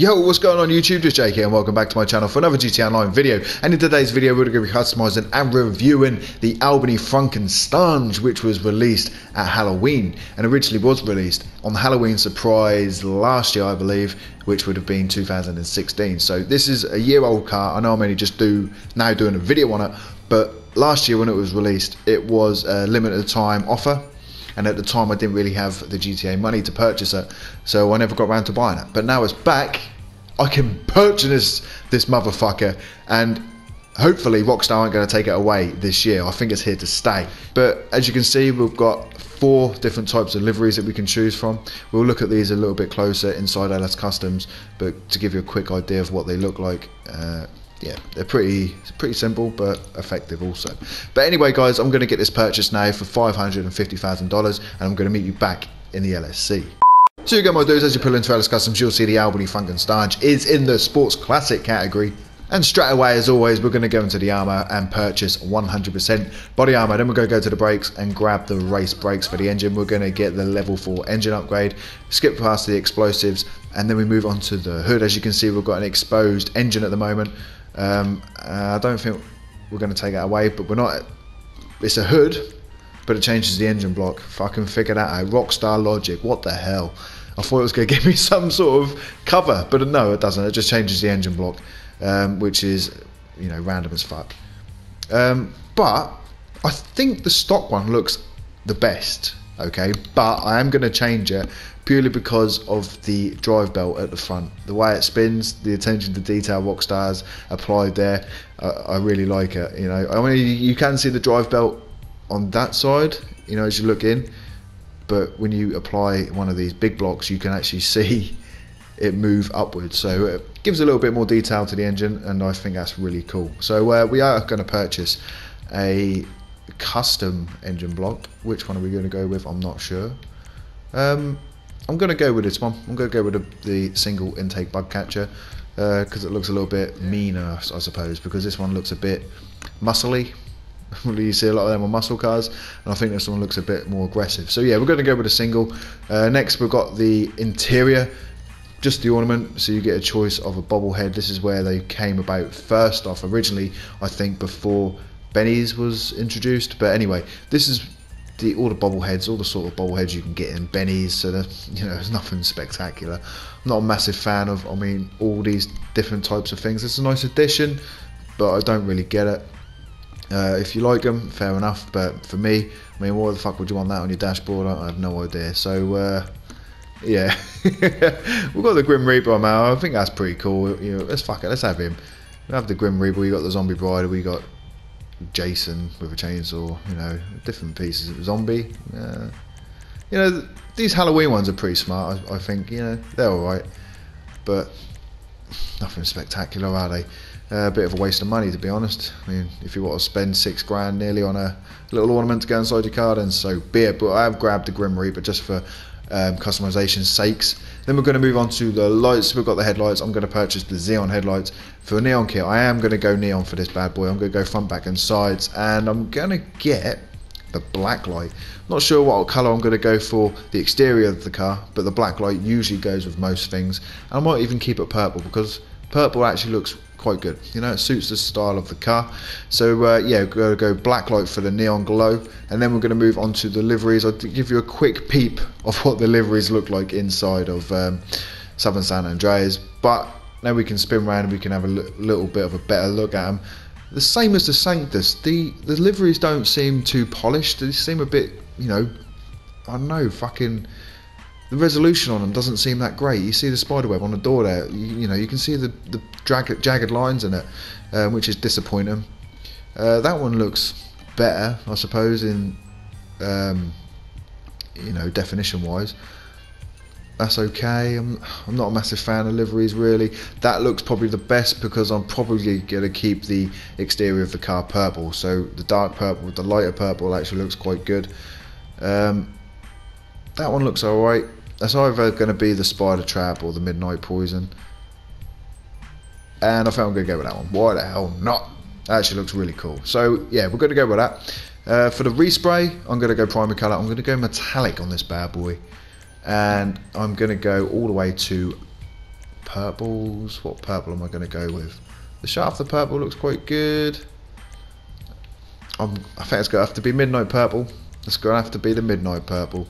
Yo, what's going on YouTube? Just Jake here and welcome back to my channel for another GTA Online video. And in today's video, we're going to be customizing and reviewing the Albany Franken Stange, which was released at Halloween and originally was released on the Halloween surprise last year, I believe, which would have been 2016. So this is a year old car. I know I'm only just do now doing a video on it, but last year when it was released, it was a limited time offer and at the time I didn't really have the GTA money to purchase it, so I never got around to buying it. But now it's back, I can purchase this motherfucker, and hopefully Rockstar aren't going to take it away this year. I think it's here to stay. But as you can see, we've got four different types of liveries that we can choose from. We'll look at these a little bit closer inside LS Customs, but to give you a quick idea of what they look like, uh, yeah, they're pretty pretty simple but effective also. But anyway, guys, I'm going to get this purchase now for $550,000 and I'm going to meet you back in the LSC. So you go, my dudes, as you pull into LS Customs, you'll see the Albany Franken Stange is in the Sports Classic category. And straight away, as always, we're going to go into the armour and purchase 100% body armour. Then we're going to go to the brakes and grab the race brakes for the engine. We're going to get the level 4 engine upgrade, skip past the explosives, and then we move on to the hood. As you can see, we've got an exposed engine at the moment. Um, uh, I don't think we're going to take that away, but we're not. It's a hood, but it changes the engine block. Can figure that out, Rockstar Logic, what the hell? I thought it was going to give me some sort of cover, but no, it doesn't. It just changes the engine block, um, which is, you know, random as fuck. Um, but I think the stock one looks the best, okay? But I am going to change it purely because of the drive belt at the front. The way it spins, the attention to detail Rockstar's applied there, uh, I really like it. You know, I mean, you can see the drive belt on that side, you know, as you look in, but when you apply one of these big blocks, you can actually see it move upwards. So it gives a little bit more detail to the engine, and I think that's really cool. So uh, we are going to purchase a custom engine block. Which one are we going to go with? I'm not sure. Um, I'm going to go with this one. I'm going to go with the, the single intake bug catcher because uh, it looks a little bit meaner, I suppose, because this one looks a bit muscly. you see a lot of them on muscle cars, and I think this one looks a bit more aggressive. So yeah, we're going to go with a single. Uh, next, we've got the interior, just the ornament. So you get a choice of a bobblehead. This is where they came about first off. Originally, I think before Benny's was introduced, but anyway, this is the, all the bobbleheads, all the sort of bobbleheads you can get in Benny's. So you know, there's nothing spectacular. I'm not a massive fan of. I mean, all these different types of things. It's a nice addition, but I don't really get it. Uh, if you like them, fair enough. But for me, I mean, what the fuck would you want that on your dashboard? I, have no idea. So. Uh, yeah, we've got the Grim Reaper on I think that's pretty cool. You know, let's fuck it. Let's have him. We have the Grim Reaper. We got the Zombie Bride. We got Jason with a chainsaw, you know, different pieces. Of Zombie, uh, you know, these Halloween ones are pretty smart. I, I think, you know, they're all right, but nothing spectacular, are they? A bit of a waste of money, to be honest. I mean, if you want to spend six grand nearly on a little ornament to go inside your car, then so be it. But I have grabbed the Grim Reaper just for um, customization sakes. Then we're going to move on to the lights. We've got the headlights. I'm going to purchase the Xenon headlights for a neon kit. I am going to go neon for this bad boy. I'm going to go front, back, and sides, and I'm going to get the black light. Not sure what colour I'm going to go for the exterior of the car, but the black light usually goes with most things. I might even keep it purple because purple actually looks quite good. You know, it suits the style of the car. So uh, yeah, to go black light for the neon glow, and then we're going to move on to the liveries. I'll give you a quick peep of what the liveries look like inside of um, Southern San Andreas. But now we can spin around and we can have a little bit of a better look at them. The same as the Sanctus, the the liveries don't seem too polished. They seem a bit, you know, I don't know, fucking the resolution on them doesn't seem that great. You see the spiderweb on the door there. You, you know, you can see the, the jagged, jagged lines in it, um, which is disappointing. Uh, that one looks better, I suppose, in um, you know definition wise. That's okay. I'm, I'm not a massive fan of liveries really. That looks probably the best because I'm probably going to keep the exterior of the car purple. So the dark purple the lighter purple actually looks quite good. Um, that one looks alright. That's either going to be the Spider Trap or the Midnight Poison. And I think I'm going to go with that one. Why the hell not? That actually looks really cool. So, yeah, we're going to go with that. Uh, for the respray, I'm going to go primer colour. I'm going to go metallic on this bad boy. And I'm going to go all the way to purples. What purple am I going to go with? The shaft of the purple looks quite good. I'm, I think it's going to have to be midnight purple. It's going to have to be the midnight purple.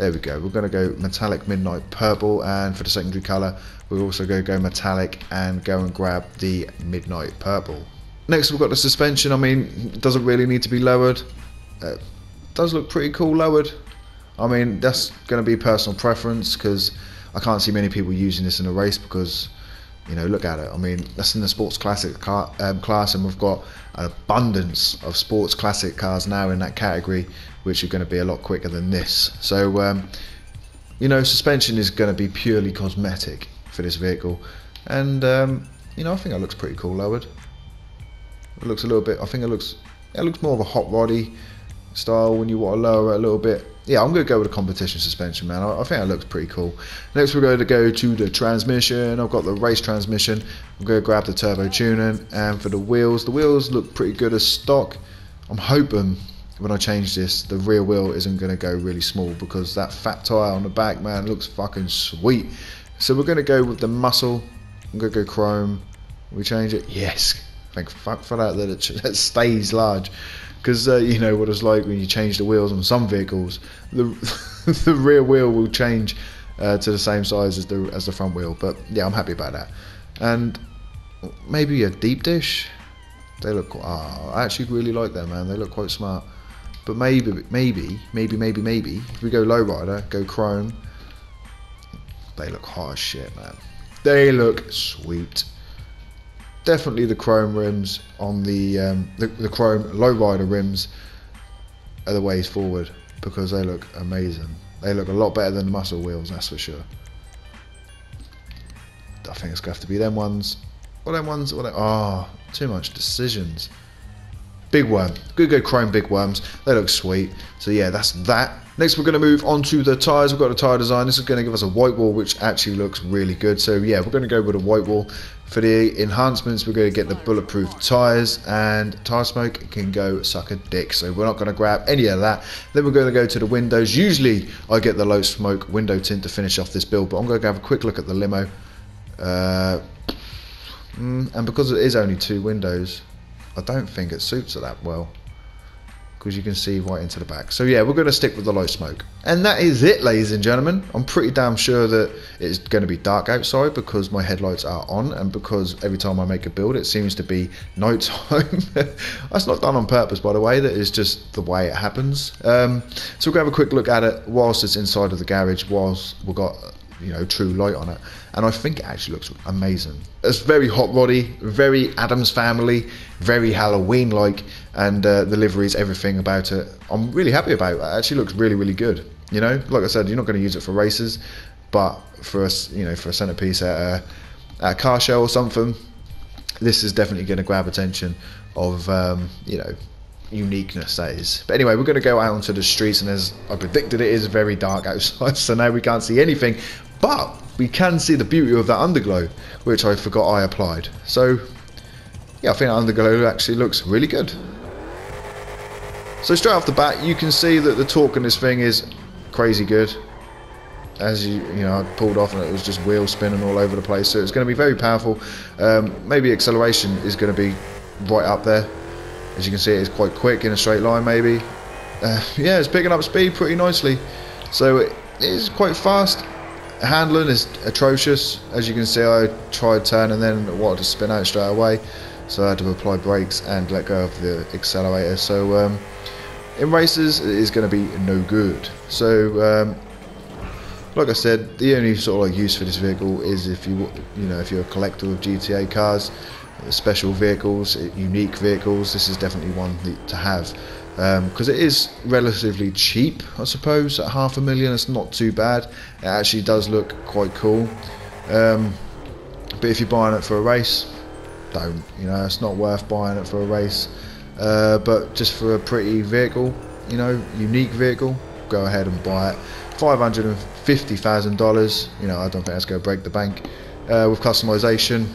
There we go. We're going to go metallic midnight purple, and for the secondary colour, we're also going to go metallic and go and grab the midnight purple. Next, we've got the suspension. I mean, doesn't really need to be lowered. Uh, does look pretty cool lowered. I mean, that's going to be personal preference because I can't see many people using this in a race because, you know, look at it. I mean, that's in the sports classic car, um, class, and we've got an abundance of sports classic cars now in that category, which are going to be a lot quicker than this. So, um, you know, suspension is going to be purely cosmetic for this vehicle, and um, you know, I think it looks pretty cool lowered. It looks a little bit. I think it looks. It looks more of a hot roddy style when you want to lower it a little bit. Yeah, I'm going to go with a competition suspension, man. I, I think it looks pretty cool. Next, we're going to go to the transmission. I've got the race transmission. I'm going to grab the turbo tuning. And for the wheels, the wheels look pretty good as stock. I'm hoping when I change this, the rear wheel isn't going to go really small because that fat tyre on the back, man, looks fucking sweet. So we're going to go with the muscle. I'm going to go chrome. We change it. Yes. Thank fuck for that that it, that stays large because uh, you know what it's like when you change the wheels on some vehicles the the rear wheel will change uh, to the same size as the as the front wheel but yeah I'm happy about that and maybe a deep dish they look oh, I actually really like them man they look quite smart but maybe maybe maybe maybe maybe if we go lowrider go chrome they look hot as shit man they look sweet definitely the chrome rims on the um, the, the chrome lowrider rims are the ways forward because they look amazing. They look a lot better than the muscle wheels, that's for sure. I think it's going to have to be them ones. What them ones? What? Ah, oh, too much decisions. Big worm. Good go chrome big worms. They look sweet. So yeah, that's that. Next we're going to move on to the tyres. We've got a tyre design. This is going to give us a white wall which actually looks really good. So yeah, we're going to go with a white wall. For the enhancements we're going to get the bulletproof tyres and tyre smoke can go suck a dick. So we're not going to grab any of that. Then we're going to go to the windows. Usually I get the low smoke window tint to finish off this build but I'm going to have a quick look at the limo. Uh, mm, and because it is only two windows I don't think it suits it that well because you can see right into the back. So yeah, we're going to stick with the low smoke. And that is it, ladies and gentlemen. I'm pretty damn sure that it's going to be dark outside because my headlights are on and because every time I make a build, it seems to be night time. That's not done on purpose, by the way. That is just the way it happens. Um, so going to have a quick look at it whilst it's inside of the garage, whilst we've got you know true light on it and I think it actually looks amazing. It's very hot roddy, very Addams family, very Halloween like, and uh, the liveries, everything about it. I'm really happy about it. it. Actually, looks really really good. You know, like I said, you're not going to use it for races, but for us, you know, for a centerpiece at a, at a car show or something, this is definitely going to grab attention of um, you know uniqueness that is. But anyway, we're going to go out onto the streets, and as I predicted, it is very dark outside, so now we can't see anything. But we can see the beauty of that underglow, which I forgot I applied. So, yeah, I think that underglow actually looks really good. So straight off the bat, you can see that the torque in this thing is crazy good. As you, you know, I pulled off and it was just wheel spinning all over the place. So it's going to be very powerful. Um, maybe acceleration is going to be right up there. As you can see, it is quite quick in a straight line, maybe. Uh, yeah, it's picking up speed pretty nicely. So it is quite fast handling is atrocious. As you can see, I tried turn and then wanted to spin out straight away. So I had to apply brakes and let go of the accelerator. So um, in races, it is going to be no good. So um, like I said, the only sort of like use for this vehicle is if you you know if you're a collector of GTA cars, special vehicles, unique vehicles. This is definitely one to have because um, it is relatively cheap, I suppose. At half a million, it's not too bad. It actually does look quite cool. Um, but if you're buying it for a race, don't. You know, it's not worth buying it for a race. Uh, but just for a pretty vehicle, you know, unique vehicle, go ahead and buy it. Five hundred and fifty thousand dollars. You know, I don't think that's going to break the bank. Uh, with customization,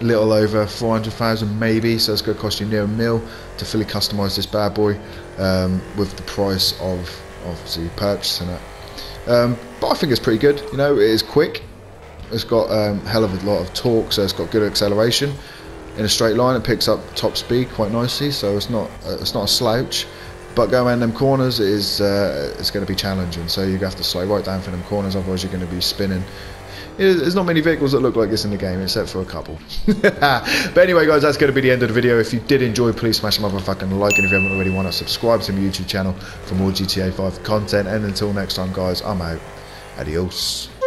little over 400,000 maybe so it's going to cost you near a mil to fully customize this bad boy um, with the price of obviously purchasing it um, but I think it's pretty good you know it is quick It's got um, hell of a lot of torque, so it's got good acceleration. In a straight line, it picks up top speed quite nicely, so it's not uh, it's not a slouch. But going around them corners is uh, it's going to be challenging. So you have to slow right down for them corners, otherwise you're going to be spinning. There's not many vehicles that look like this in the game, except for a couple. but anyway, guys, that's going to be the end of the video. If you did enjoy, please smash a motherfucking like, and if you haven't already, want to subscribe to my YouTube channel for more GTA 5 content. And until next time, guys, I'm out. Adios.